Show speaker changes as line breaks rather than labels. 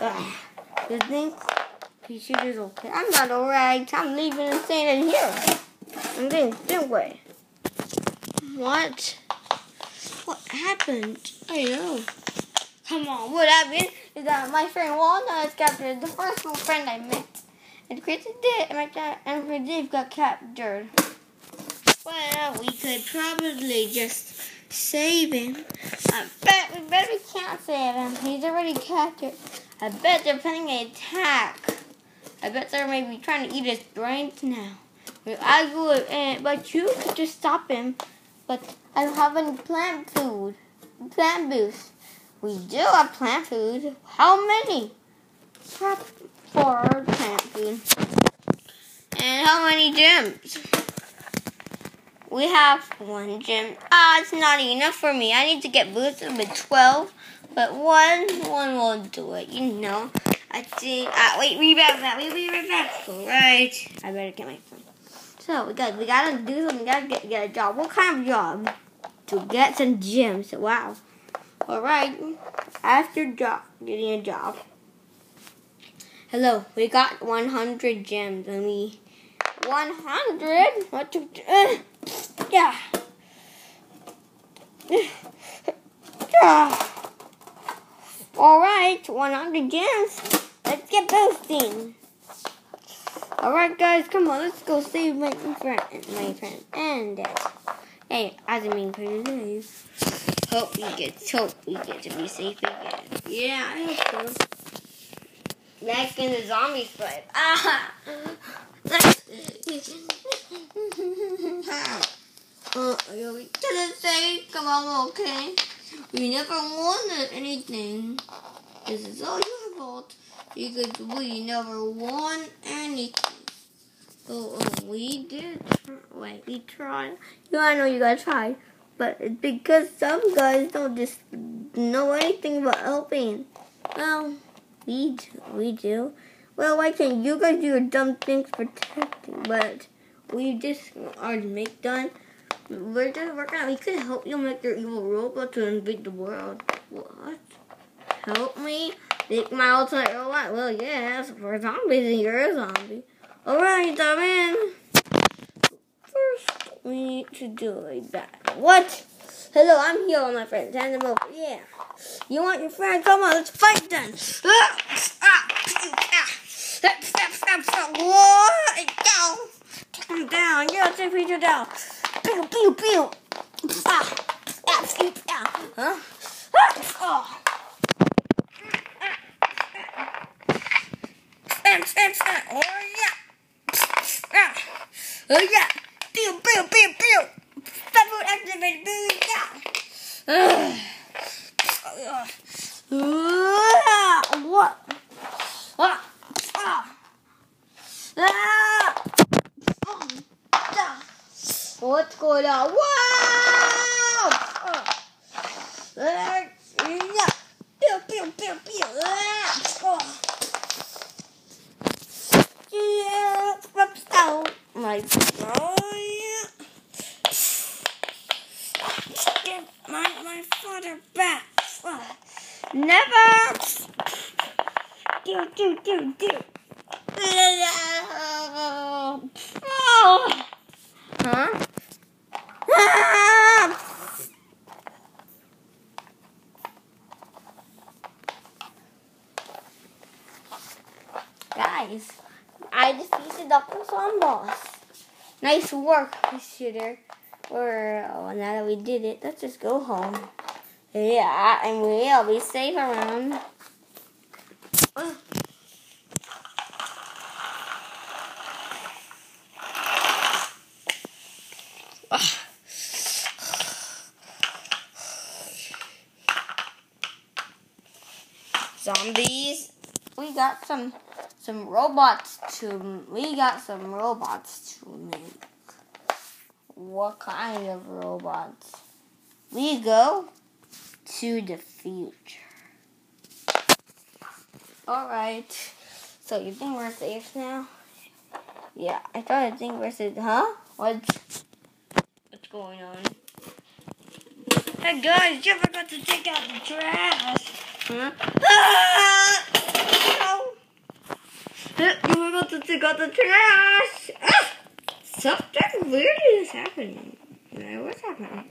Ugh. You think okay? I'm not alright. I'm leaving and staying in here. I'm getting away. What? What happened? I know. Come on, what happened is that my friend Wall-nut is captured, the first little friend I met. And Chris did, and my dad and my Dave got captured. Well, we could probably just save him. Bet we bet we can't save him. He's already captured. I bet they're planning an attack. I bet they're maybe trying to eat his brains now. I would, but you could just stop him. But I don't have any plant food, plant boost. We do have plant food. How many? For plant food. And how many gems? We have one gem. Ah, it's not enough for me. I need to get boosted with 12. But one, one won't do it, you know. I think, ah, wait, we back, back, we be right back. Alright. I better get my phone. So, we got, we gotta do something, we gotta get, get a job. What kind of job? To get some gems. Wow. Alright. After job, getting a job. Hello, we got 100 gems and we 100? What to uh, yeah. yeah. Alright, 100 gems. Let's get boosting. Alright guys, come on, let's go save my friend, my friend, and dad. Hey, I didn't mean for today. Hope we get, hope we get to be safe again. Yeah, I hope so. Back in the zombie fight. Ah! uh, we didn't say, come on, okay? We never wanted anything. This is all your fault because we never won anything. Oh we did. Wait, we tried. Yeah, I know you guys tried, but it's because some guys don't just know anything about helping. Well, we do. We do. Well, why can't you guys do your dumb things protecting? But we just are make done. We're just working out. We could help you make your evil robot to invade the world. What? Help me? Make my alternate robot? Well, yes, for zombies and you're a zombie. Alright, I'm in. First, we need to do like that. What? Hello, I'm here my friend. Hand them over. Yeah. You want your friend? Come on, let's fight then. Ah, ah, ah. Step, step, step, step. What? Down. Take him down. Yeah, take Peter down. Pew, pew, pew. Ah, ah, pew, ah. Huh? Oh. Oh, yeah. Ah. Oh, yeah. Pew, pew, pew, pew. Foot activated. Pew, yeah. Uh, what? Ah, ah, ah. What's going on? Wow! Uh, yeah. Pew, pew, pew, pew. Ah, oh. Yeah. My, oh, yeah. Get my, my father back. Never. Do do do do. Oh. Huh? Guys, I just defeated Dr. Zomboss. Nice work, shooter. Or oh, now that we did it, let's just go home. Yeah, and we'll be safe around. Zombies. We got some some robots to we got some robots to make. What kind of robots? We go to the future. Alright. So you think we're safe now? Yeah, I thought I think we're safe. Huh? What's, what's going on? Hey guys, you forgot to take out the trash. Huh? Ah! You about to out the trash. Ah! Something weird is happening. What's happening?